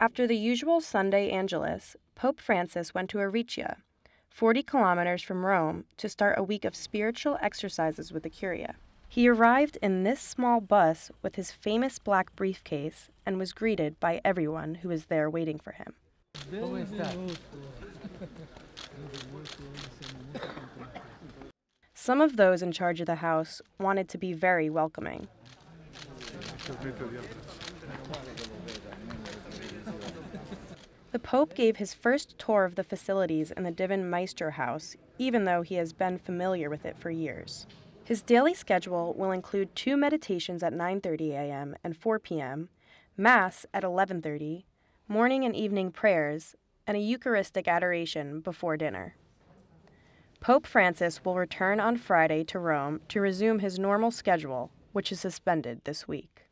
After the usual Sunday Angelus, Pope Francis went to Ariccia, 40 kilometers from Rome, to start a week of spiritual exercises with the Curia. He arrived in this small bus with his famous black briefcase and was greeted by everyone who was there waiting for him. Some of those in charge of the house wanted to be very welcoming. The Pope gave his first tour of the facilities in the Divin Maestro House, even though he has been familiar with it for years. His daily schedule will include two meditations at 9:30 a.m. and 4 p.m., mass at 11:30, morning and evening prayers, and a Eucharistic adoration before dinner. Pope Francis will return on Friday to Rome to resume his normal schedule, which is suspended this week.